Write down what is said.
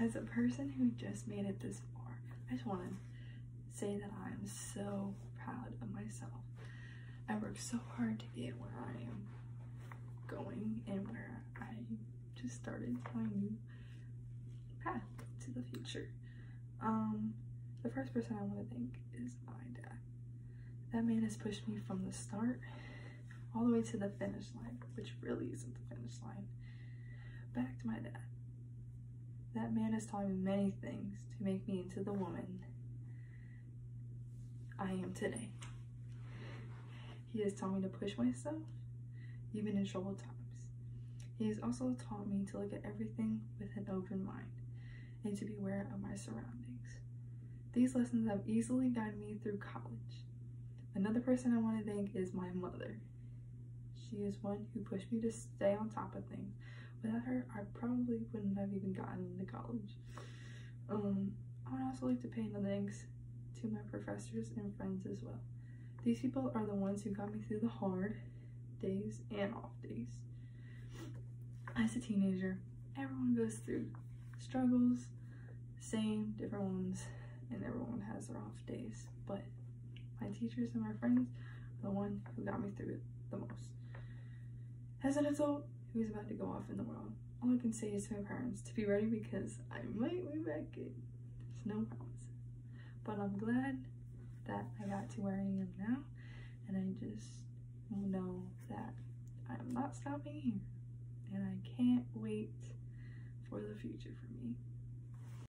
as a person who just made it this far, I just want to say that I am so proud of myself. I worked so hard to get where I am going and where I just started my new path to the future. Um, the first person I want to thank is my dad. That man has pushed me from the start all the way to the finish line, which really isn't the finish line. Back to my dad. That man has taught me many things to make me into the woman I am today. He has taught me to push myself, even in troubled times. He has also taught me to look at everything with an open mind and to be aware of my surroundings. These lessons have easily guided me through college. Another person I want to thank is my mother. She is one who pushed me to stay on top of things. Without her, I probably wouldn't have even gotten into college. Um, I would also like to pay no thanks to my professors and friends as well. These people are the ones who got me through the hard days and off days. As a teenager, everyone goes through struggles, same, different ones, and everyone has their off days. But my teachers and my friends are the one who got me through it the most. As an adult who is about to go off in the world, all I can say is to my parents to be ready because I might be back in. There's no promises. But I'm glad that I got to where I am now, and I just know that I am not stopping here, and I can't wait for the future for me.